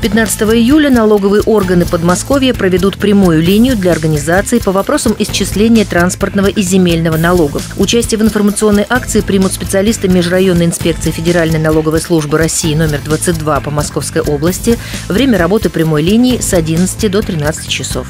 15 июля налоговые органы Подмосковья проведут прямую линию для организации по вопросам исчисления транспортного и земельного налогов. Участие в информационной акции примут специалисты Межрайонной инспекции Федеральной налоговой службы России номер 22 по Московской области. Время работы прямой линии с 11 до 13 часов.